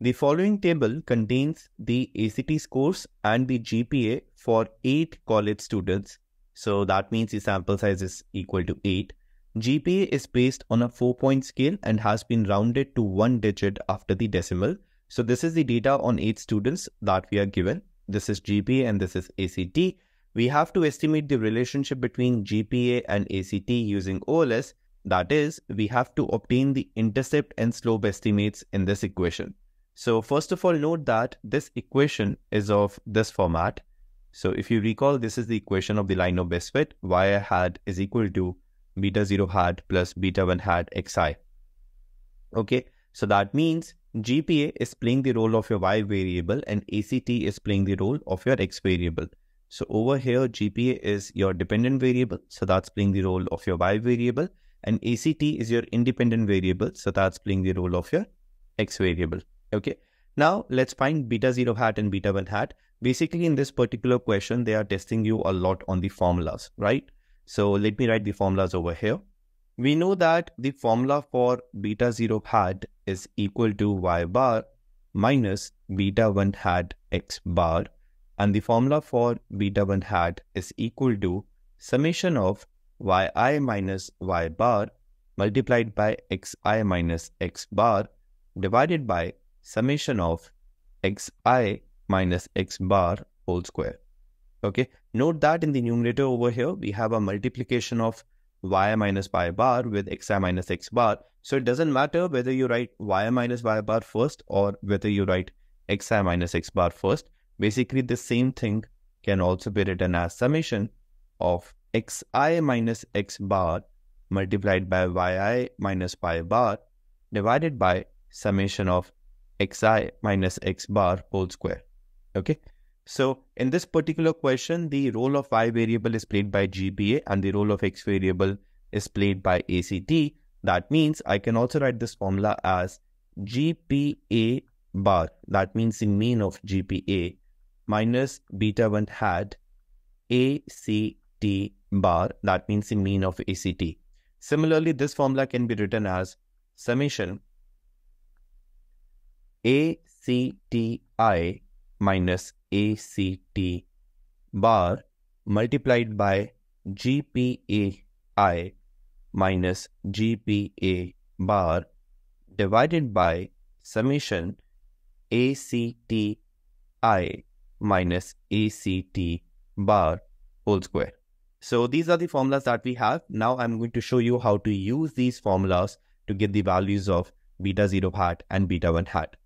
The following table contains the ACT scores and the GPA for 8 college students. So that means the sample size is equal to 8. GPA is based on a 4 point scale and has been rounded to one digit after the decimal. So this is the data on 8 students that we are given. This is GPA and this is ACT. We have to estimate the relationship between GPA and ACT using OLS. That is, we have to obtain the intercept and slope estimates in this equation. So first of all, note that this equation is of this format. So if you recall, this is the equation of the line of best fit. y hat is equal to beta 0 hat plus beta 1 hat xi. Okay, so that means GPA is playing the role of your y variable and ACT is playing the role of your x variable. So over here, GPA is your dependent variable. So that's playing the role of your y variable and ACT is your independent variable. So that's playing the role of your x variable. Okay. Now let's find beta 0 hat and beta 1 hat. Basically in this particular question, they are testing you a lot on the formulas, right? So let me write the formulas over here. We know that the formula for beta 0 hat is equal to y bar minus beta 1 hat x bar. And the formula for beta 1 hat is equal to summation of yi minus y bar multiplied by xi minus x bar divided by summation of xi minus x bar whole square. Okay, note that in the numerator over here, we have a multiplication of y minus y bar with xi minus x bar. So it doesn't matter whether you write y minus y bar first or whether you write xi minus x bar first. Basically, the same thing can also be written as summation of xi minus x bar multiplied by yi minus y bar divided by summation of xi minus x bar whole square. Okay. So in this particular question, the role of y variable is played by GPA and the role of x variable is played by ACT. That means I can also write this formula as GPA bar. That means the mean of GPA minus beta 1 hat ACT bar. That means the mean of ACT. Similarly, this formula can be written as summation ACTI minus ACT bar multiplied by GPAI minus GPA bar divided by summation ACTI minus ACT bar whole square. So these are the formulas that we have. Now I'm going to show you how to use these formulas to get the values of beta 0 hat and beta 1 hat.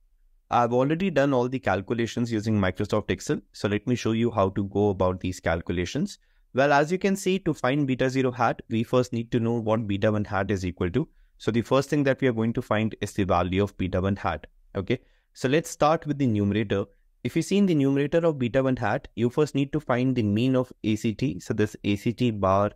I've already done all the calculations using Microsoft Excel. So let me show you how to go about these calculations. Well, as you can see, to find beta 0 hat, we first need to know what beta 1 hat is equal to. So the first thing that we are going to find is the value of beta 1 hat. Okay. So let's start with the numerator. If you see in the numerator of beta 1 hat, you first need to find the mean of ACT. So this ACT bar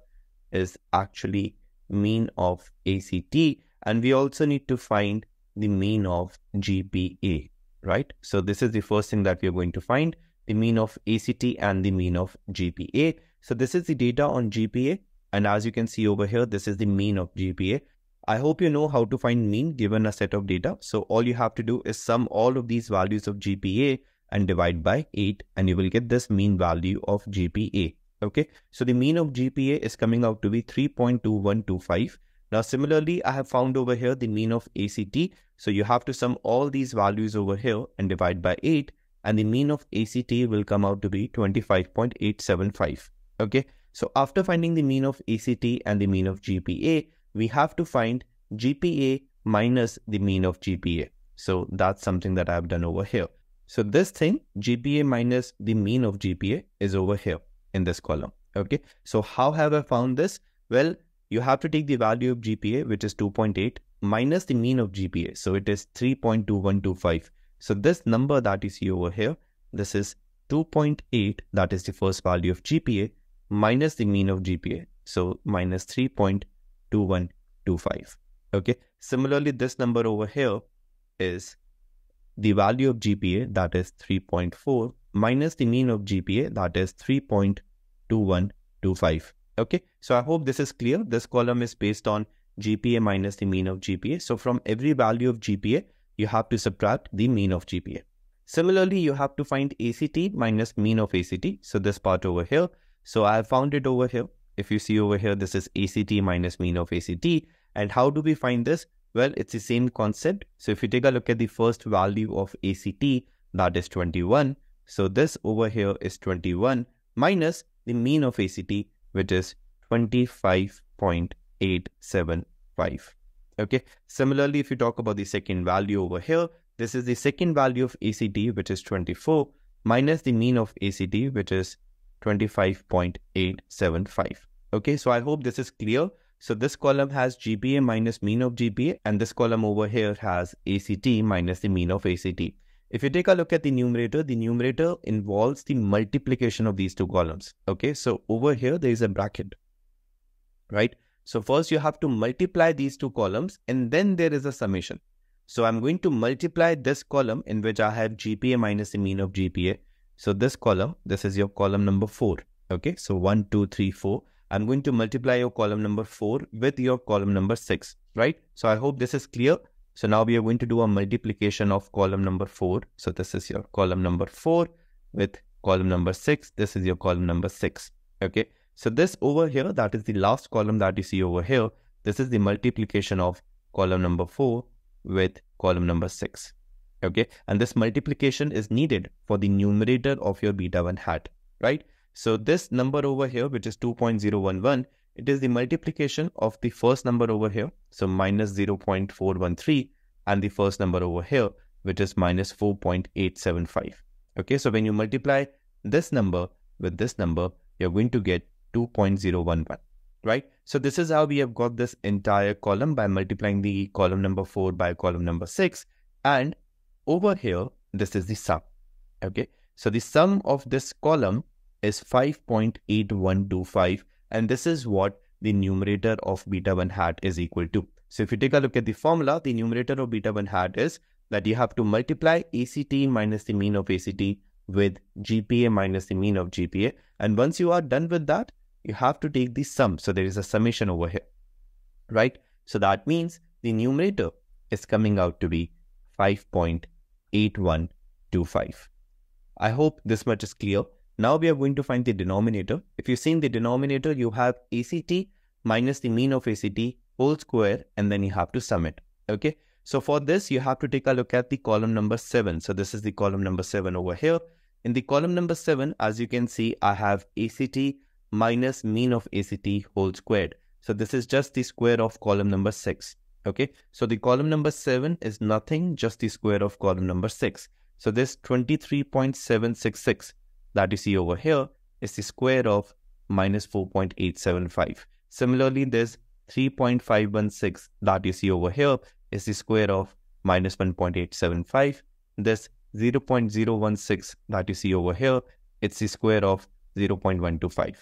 is actually mean of ACT. And we also need to find the mean of GPA right? So this is the first thing that we are going to find, the mean of ACT and the mean of GPA. So this is the data on GPA. And as you can see over here, this is the mean of GPA. I hope you know how to find mean given a set of data. So all you have to do is sum all of these values of GPA and divide by 8 and you will get this mean value of GPA. Okay, so the mean of GPA is coming out to be 3.2125 now similarly, I have found over here the mean of ACT. So you have to sum all these values over here and divide by 8 and the mean of ACT will come out to be 25.875. Okay. So after finding the mean of ACT and the mean of GPA, we have to find GPA minus the mean of GPA. So that's something that I've done over here. So this thing, GPA minus the mean of GPA is over here in this column. Okay. So how have I found this? Well, you have to take the value of GPA, which is 2.8, minus the mean of GPA. So it is 3.2125. So this number that you see over here, this is 2.8, that is the first value of GPA, minus the mean of GPA. So minus 3.2125. Okay. Similarly, this number over here is the value of GPA, that is 3.4, minus the mean of GPA, that is 3.2125. Okay, so I hope this is clear. This column is based on GPA minus the mean of GPA. So from every value of GPA, you have to subtract the mean of GPA. Similarly, you have to find ACT minus mean of ACT. So this part over here. So I found it over here. If you see over here, this is ACT minus mean of ACT. And how do we find this? Well, it's the same concept. So if you take a look at the first value of ACT, that is 21. So this over here is 21 minus the mean of ACT, which is 25.875. Okay. Similarly, if you talk about the second value over here, this is the second value of ACT, which is 24, minus the mean of ACT, which is 25.875. Okay, so I hope this is clear. So this column has GPA minus mean of GPA, and this column over here has ACT minus the mean of ACT. If you take a look at the numerator, the numerator involves the multiplication of these two columns. Okay, so over here there is a bracket, right? So first you have to multiply these two columns and then there is a summation. So I'm going to multiply this column in which I have GPA minus the mean of GPA. So this column, this is your column number 4. Okay, so 1, 2, 3, 4. I'm going to multiply your column number 4 with your column number 6, right? So I hope this is clear. So now we are going to do a multiplication of column number 4. So this is your column number 4 with column number 6. This is your column number 6. Okay, so this over here, that is the last column that you see over here. This is the multiplication of column number 4 with column number 6. Okay, and this multiplication is needed for the numerator of your beta 1 hat, right? So this number over here, which is 2.011, it is the multiplication of the first number over here, so minus 0.413, and the first number over here, which is minus 4.875. Okay, so when you multiply this number with this number, you're going to get 2.011 right? So this is how we have got this entire column by multiplying the column number 4 by column number 6. And over here, this is the sum, okay? So the sum of this column is 5.8125 and this is what the numerator of beta 1 hat is equal to. So if you take a look at the formula, the numerator of beta 1 hat is that you have to multiply ACT minus the mean of ACT with GPA minus the mean of GPA. And once you are done with that, you have to take the sum. So there is a summation over here, right? So that means the numerator is coming out to be 5.8125. I hope this much is clear. Now we are going to find the denominator. If you see in the denominator, you have ACT minus the mean of ACT whole square and then you have to sum it. Okay. So for this, you have to take a look at the column number 7. So this is the column number 7 over here. In the column number 7, as you can see, I have ACT minus mean of ACT whole squared. So this is just the square of column number 6. Okay, so the column number 7 is nothing, just the square of column number 6. So this 23.766 that you see over here is the square of minus 4.875. Similarly, this 3.516 that you see over here is the square of minus 1.875. This 0.016 that you see over here, it's the square of 0.125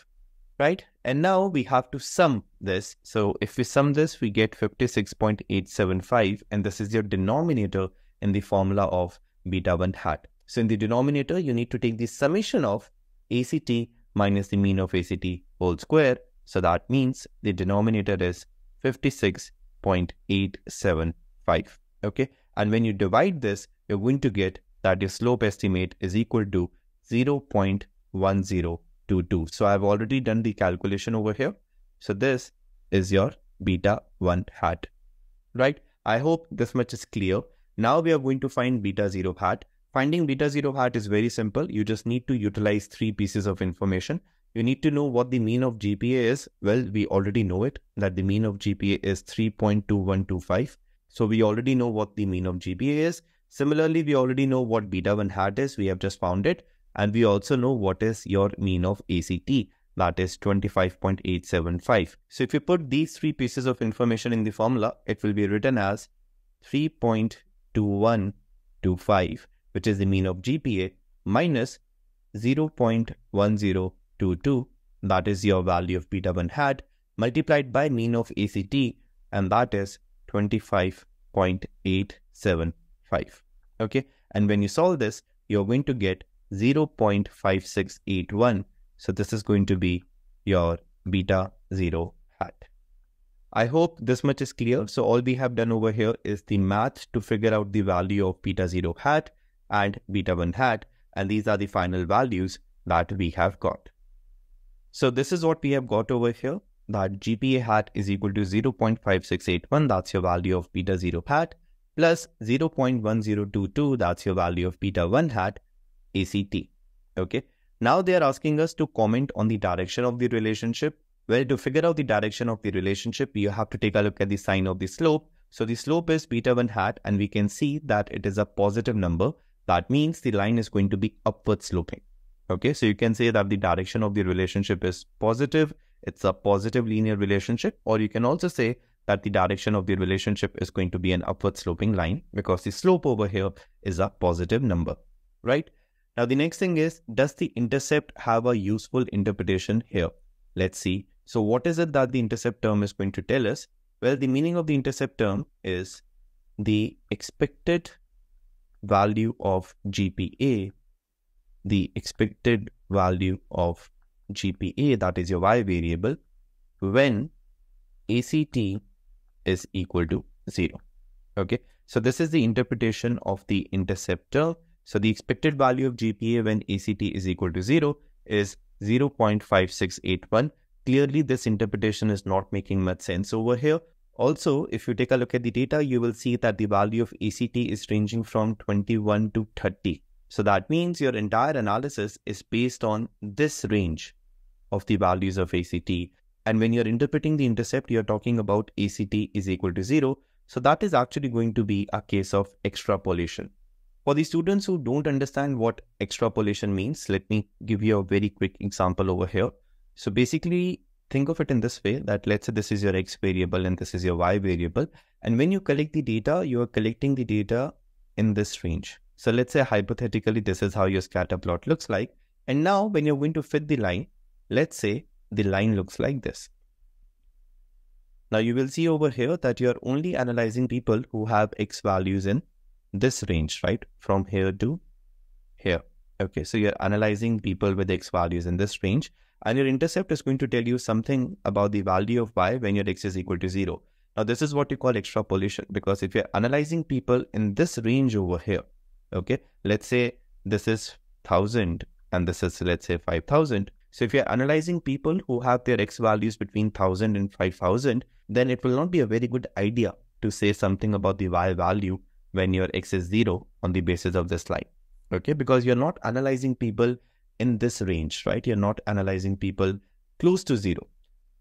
right? And now we have to sum this. So if we sum this, we get 56.875 and this is your denominator in the formula of beta 1 hat. So in the denominator, you need to take the summation of ACT minus the mean of ACT whole square. So that means the denominator is 56.875. Okay. And when you divide this, you're going to get that your slope estimate is equal to 0.10 to 2. So I've already done the calculation over here. So this is your beta 1 hat, right? I hope this much is clear. Now we are going to find beta 0 hat. Finding beta 0 hat is very simple. You just need to utilize three pieces of information. You need to know what the mean of GPA is. Well, we already know it, that the mean of GPA is 3.2125. So we already know what the mean of GPA is. Similarly, we already know what beta 1 hat is. We have just found it. And we also know what is your mean of ACT, that is 25.875. So if you put these three pieces of information in the formula, it will be written as 3.2125, which is the mean of GPA, minus 0.1022, that is your value of beta 1 hat, multiplied by mean of ACT, and that is 25.875. Okay, and when you solve this, you're going to get 0.5681. So this is going to be your beta 0 hat. I hope this much is clear. So all we have done over here is the math to figure out the value of beta 0 hat and beta 1 hat. And these are the final values that we have got. So this is what we have got over here that GPA hat is equal to 0.5681, that's your value of beta 0 hat, plus 0.1022, that's your value of beta 1 hat, ACT. Okay. Now they are asking us to comment on the direction of the relationship. Well, to figure out the direction of the relationship, you have to take a look at the sign of the slope. So the slope is beta 1 hat and we can see that it is a positive number. That means the line is going to be upward sloping. Okay, so you can say that the direction of the relationship is positive it's a positive linear relationship, or you can also say that the direction of the relationship is going to be an upward sloping line because the slope over here is a positive number, right? Now, the next thing is, does the intercept have a useful interpretation here? Let's see. So what is it that the intercept term is going to tell us? Well, the meaning of the intercept term is the expected value of GPA, the expected value of GPA, that is your y variable, when ACT is equal to 0. Okay, so this is the interpretation of the interceptor. So the expected value of GPA when ACT is equal to 0 is 0.5681. Clearly, this interpretation is not making much sense over here. Also, if you take a look at the data, you will see that the value of ACT is ranging from 21 to 30. So that means your entire analysis is based on this range of the values of ACT. And when you're interpreting the intercept, you're talking about ACT is equal to zero. So that is actually going to be a case of extrapolation. For the students who don't understand what extrapolation means, let me give you a very quick example over here. So basically, think of it in this way that let's say this is your x variable and this is your y variable. And when you collect the data, you are collecting the data in this range. So let's say hypothetically, this is how your scatter plot looks like. And now when you're going to fit the line, let's say the line looks like this. Now you will see over here that you're only analyzing people who have X values in this range, right? From here to here. Okay, so you're analyzing people with X values in this range and your intercept is going to tell you something about the value of Y when your X is equal to zero. Now this is what you call extrapolation because if you're analyzing people in this range over here, okay let's say this is 1000 and this is let's say 5000 so if you're analyzing people who have their x values between 1000 and 5000 then it will not be a very good idea to say something about the y value when your x is 0 on the basis of this line okay because you're not analyzing people in this range right you're not analyzing people close to 0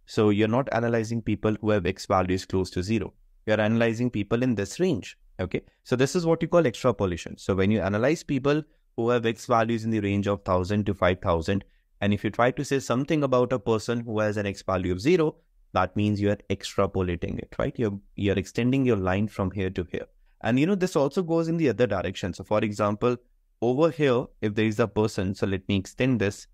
so you're not analyzing people who have x values close to 0 you're analyzing people in this range Okay, so this is what you call extrapolation. So when you analyze people who have X values in the range of 1000 to 5000, and if you try to say something about a person who has an X value of zero, that means you are extrapolating it, right? You're, you're extending your line from here to here. And you know, this also goes in the other direction. So for example, over here, if there is a person, so let me extend this.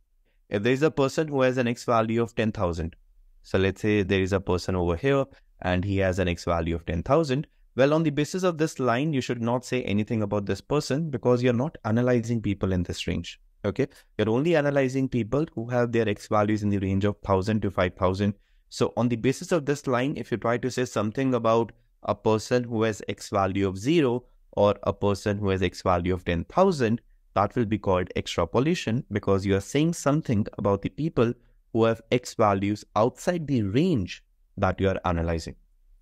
If there is a person who has an X value of 10,000, so let's say there is a person over here and he has an X value of 10,000, well, on the basis of this line, you should not say anything about this person because you're not analyzing people in this range. Okay. You're only analyzing people who have their X values in the range of 1000 to 5000. So on the basis of this line, if you try to say something about a person who has X value of zero or a person who has X value of 10,000, that will be called extrapolation because you are saying something about the people who have X values outside the range that you are analyzing.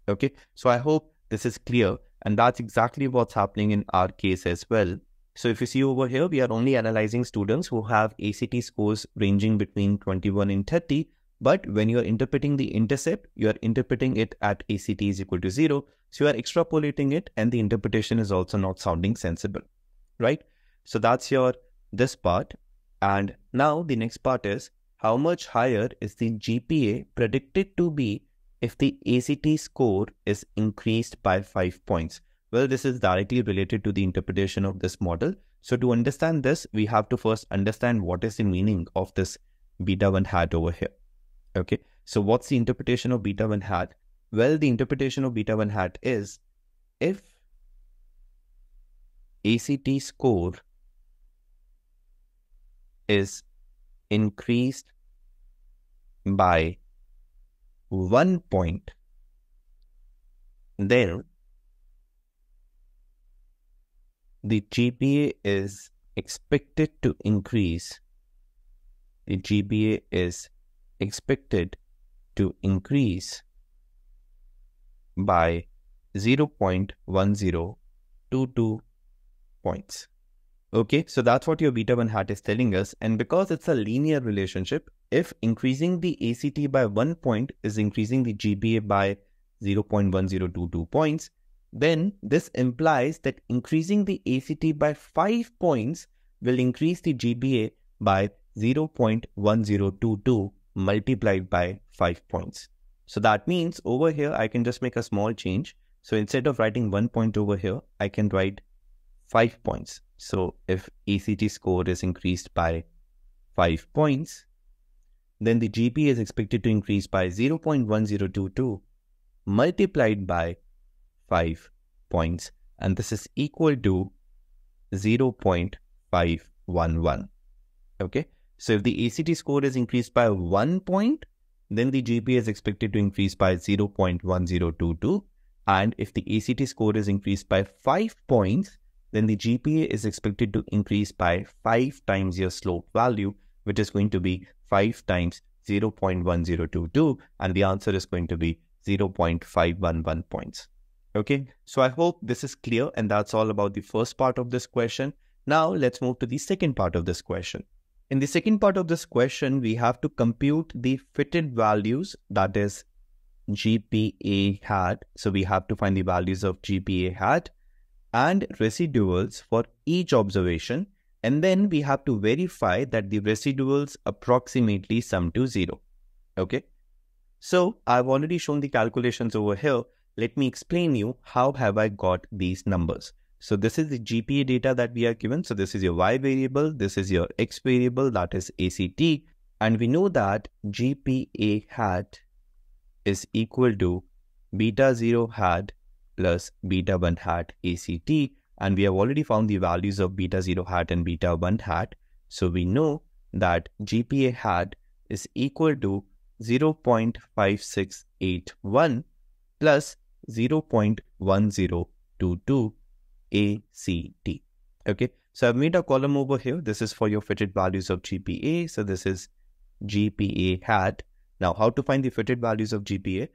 Okay. So I hope this is clear. And that's exactly what's happening in our case as well. So if you see over here, we are only analyzing students who have ACT scores ranging between 21 and 30. But when you're interpreting the intercept, you are interpreting it at ACT is equal to zero. So you are extrapolating it and the interpretation is also not sounding sensible, right? So that's your this part. And now the next part is how much higher is the GPA predicted to be if the ACT score is increased by 5 points? Well, this is directly related to the interpretation of this model. So to understand this, we have to first understand what is the meaning of this beta 1 hat over here. Okay, so what's the interpretation of beta 1 hat? Well, the interpretation of beta 1 hat is if ACT score is increased by one point, then the GPA is expected to increase. The GPA is expected to increase by 0.1022 points. Okay, so that's what your beta 1 hat is telling us. And because it's a linear relationship, if increasing the ACT by 1 point is increasing the GPA by 0.1022 points, then this implies that increasing the ACT by 5 points will increase the GPA by 0.1022 multiplied by 5 points. So that means over here, I can just make a small change. So instead of writing 1 point over here, I can write 5 points. So if ACT score is increased by 5 points, then the GP is expected to increase by 0.1022 multiplied by 5 points and this is equal to 0.511. Okay, so if the ACT score is increased by 1 point, then the GPA is expected to increase by 0.1022 and if the ACT score is increased by 5 points, then the GPA is expected to increase by 5 times your slope value, which is going to be 5 times 0.1022, and the answer is going to be 0.511 points. Okay, so I hope this is clear, and that's all about the first part of this question. Now let's move to the second part of this question. In the second part of this question, we have to compute the fitted values, that is GPA hat. So we have to find the values of GPA hat and residuals for each observation and then we have to verify that the residuals approximately sum to zero. Okay. So I've already shown the calculations over here. Let me explain you how have I got these numbers. So this is the GPA data that we are given. So this is your Y variable. This is your X variable that is ACT. And we know that GPA hat is equal to beta 0 hat plus beta 1 hat ACT and we have already found the values of beta 0 hat and beta 1 hat. So we know that GPA hat is equal to 0.5681 plus 0.1022 ACT. Okay, so I've made a column over here. This is for your fitted values of GPA. So this is GPA hat. Now, how to find the fitted values of GPA?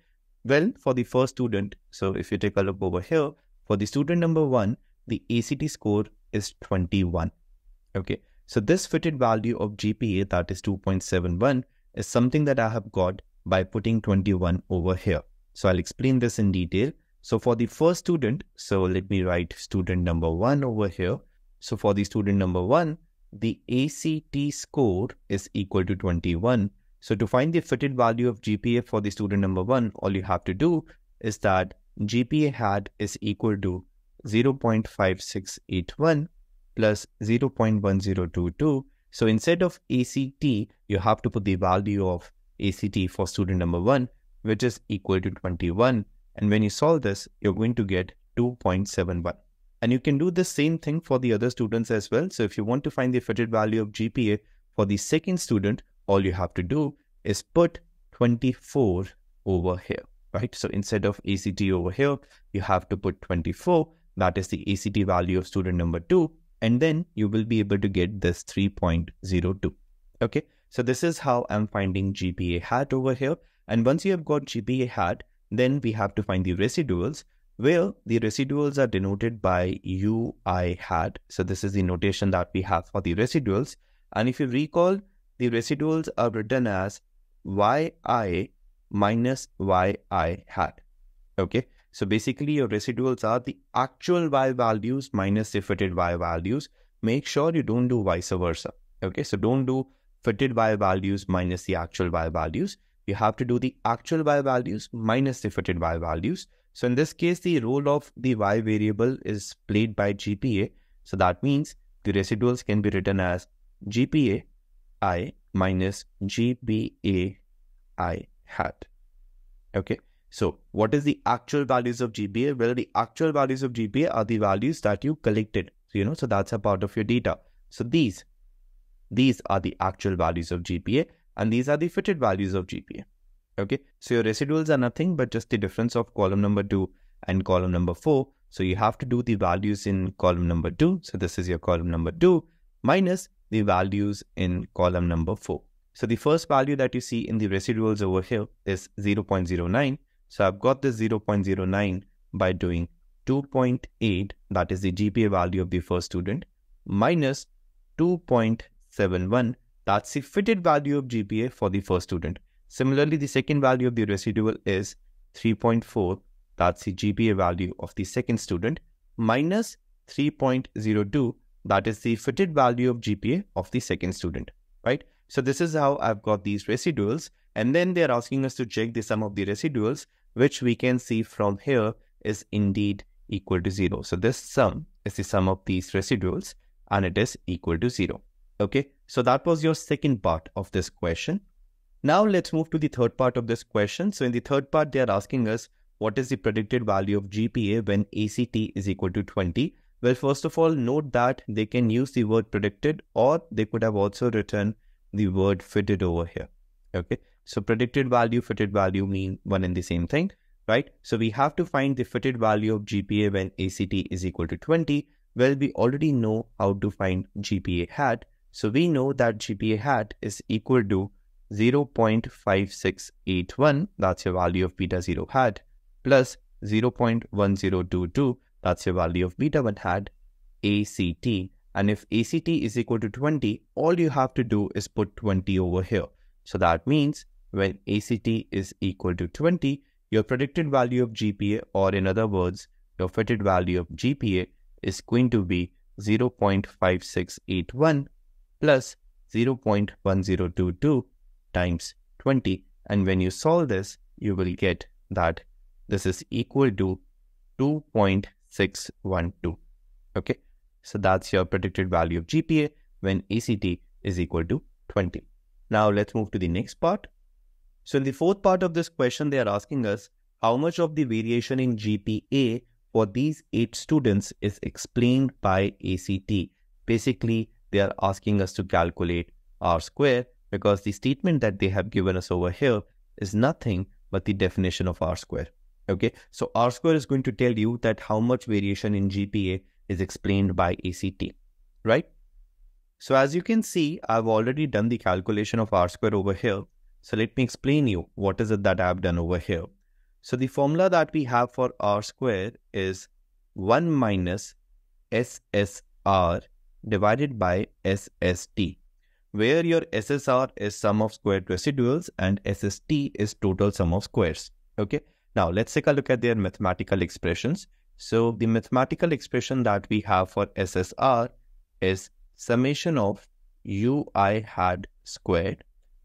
Well, for the first student, so if you take a look over here, for the student number one, the ACT score is 21. Okay, so this fitted value of GPA that is 2.71 is something that I have got by putting 21 over here. So I'll explain this in detail. So for the first student, so let me write student number one over here. So for the student number one, the ACT score is equal to 21 so to find the fitted value of GPA for the student number one, all you have to do is that GPA hat is equal to 0.5681 plus 0.1022. So instead of ACT, you have to put the value of ACT for student number one, which is equal to 21. And when you solve this, you're going to get 2.71. And you can do the same thing for the other students as well. So if you want to find the fitted value of GPA for the second student, all you have to do is put 24 over here, right? So instead of ACT over here, you have to put 24. That is the ACT value of student number two. And then you will be able to get this 3.02. Okay. So this is how I'm finding GPA hat over here. And once you have got GPA hat, then we have to find the residuals where the residuals are denoted by UI hat. So this is the notation that we have for the residuals. And if you recall, the residuals are written as yi minus yi hat. Okay, so basically your residuals are the actual y values minus the fitted y values. Make sure you don't do vice versa. Okay, so don't do fitted y values minus the actual y values. You have to do the actual y values minus the fitted y values. So in this case, the role of the y variable is played by GPA. So that means the residuals can be written as GPA i minus GPA i hat. Okay. So what is the actual values of GPA? Well, the actual values of GPA are the values that you collected. So, you know, so that's a part of your data. So these, these are the actual values of GPA and these are the fitted values of GPA. Okay. So your residuals are nothing but just the difference of column number two and column number 4. So you have to do the values in column number 2. So this is your column number 2 minus the values in column number 4. So the first value that you see in the residuals over here is 0.09. So I've got this 0.09 by doing 2.8, that is the GPA value of the first student, minus 2.71, that's the fitted value of GPA for the first student. Similarly, the second value of the residual is 3.4, that's the GPA value of the second student, minus 3.02, that is the fitted value of GPA of the second student, right? So this is how I've got these residuals. And then they're asking us to check the sum of the residuals, which we can see from here is indeed equal to zero. So this sum is the sum of these residuals and it is equal to zero. Okay, so that was your second part of this question. Now let's move to the third part of this question. So in the third part, they are asking us what is the predicted value of GPA when ACT is equal to 20? Well, first of all, note that they can use the word predicted or they could have also written the word fitted over here. Okay, so predicted value, fitted value mean one and the same thing right? So we have to find the fitted value of GPA when ACT is equal to 20. Well, we already know how to find GPA hat. So we know that GPA hat is equal to 0.5681, that's your value of beta 0 hat, plus 0.1022, that's your value of beta 1 hat, ACT. And if ACT is equal to 20, all you have to do is put 20 over here. So that means when ACT is equal to 20, your predicted value of GPA or in other words, your fitted value of GPA is going to be 0.5681 plus 0.1022 times 20. And when you solve this, you will get that this is equal to 2.612. Okay. So that's your predicted value of GPA when ACT is equal to 20. Now let's move to the next part. So in the fourth part of this question, they are asking us how much of the variation in GPA for these eight students is explained by ACT. Basically, they are asking us to calculate R square because the statement that they have given us over here is nothing but the definition of R square. Okay, so R square is going to tell you that how much variation in GPA is explained by ACT, right? So as you can see, I've already done the calculation of R square over here. So let me explain you what is it that I've done over here. So the formula that we have for R square is 1 minus SSR divided by SST, where your SSR is sum of squared residuals and SST is total sum of squares. Okay. Now let's take a look at their mathematical expressions. So the mathematical expression that we have for SSR is summation of UI hat squared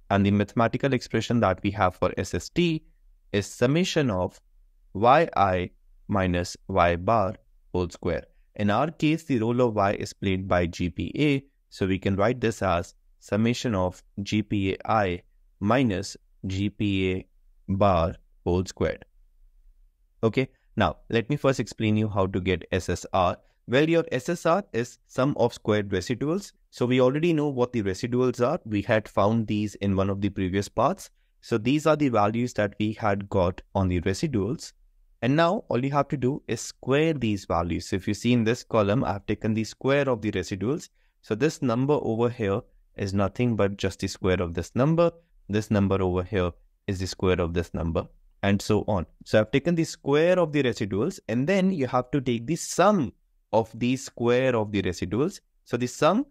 and the mathematical expression that we have for SST is summation of yi minus y bar whole square. In our case, the role of y is played by GPA, so we can write this as summation of GPA i minus GPA bar whole squared. Okay, now let me first explain you how to get SSR. Well, your SSR is sum of squared residuals. So we already know what the residuals are. We had found these in one of the previous parts. So these are the values that we had got on the residuals. And now all you have to do is square these values. So if you see in this column, I've taken the square of the residuals. So this number over here is nothing but just the square of this number. This number over here is the square of this number and so on. So I've taken the square of the residuals and then you have to take the sum of the square of the residuals. So the sum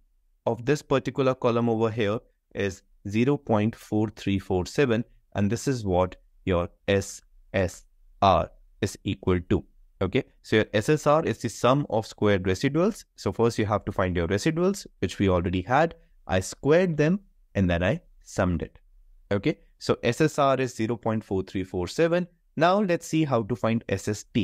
of this particular column over here is 0.4347 and this is what your SSR is equal to. Okay, so your SSR is the sum of squared residuals. So first you have to find your residuals, which we already had. I squared them and then I summed it. Okay, so SSR is 0.4347. Now let's see how to find SST.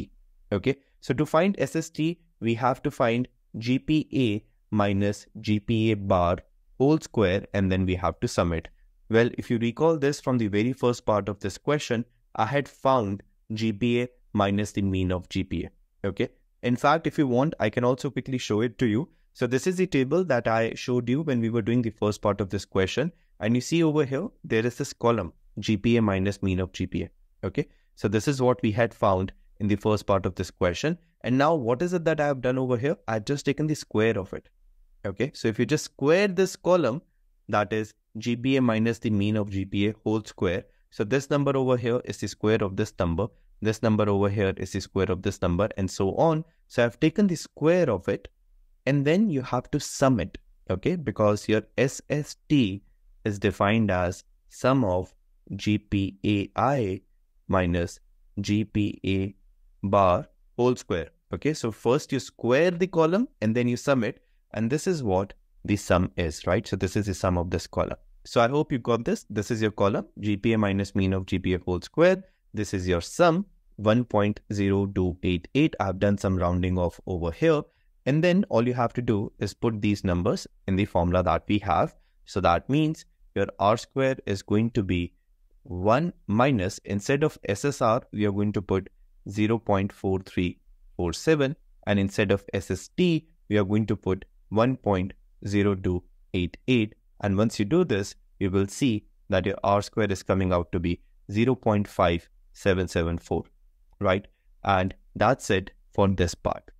Okay, so to find SST, we have to find GPA minus GPA bar whole square and then we have to sum it. Well, if you recall this from the very first part of this question, I had found GPA minus the mean of GPA. Okay. In fact, if you want, I can also quickly show it to you. So this is the table that I showed you when we were doing the first part of this question. And you see over here, there is this column, GPA minus mean of GPA. Okay. So this is what we had found in the first part of this question. And now what is it that I have done over here? I've just taken the square of it. Okay, so if you just square this column, that is GPA minus the mean of GPA whole square. So this number over here is the square of this number. This number over here is the square of this number and so on. So I've taken the square of it and then you have to sum it. Okay, because your SST is defined as sum of GPAI minus GPA bar whole square. Okay, so first you square the column and then you sum it. And this is what the sum is, right? So this is the sum of this column. So I hope you got this. This is your column, GPA minus mean of GPA whole square. This is your sum, 1.0288. I've done some rounding off over here. And then all you have to do is put these numbers in the formula that we have. So that means your R square is going to be 1 minus, instead of SSR, we are going to put 0.4347 and instead of SST, we are going to put 1.0288 and once you do this, you will see that your R square is coming out to be 0.5774, right? And that's it for this part.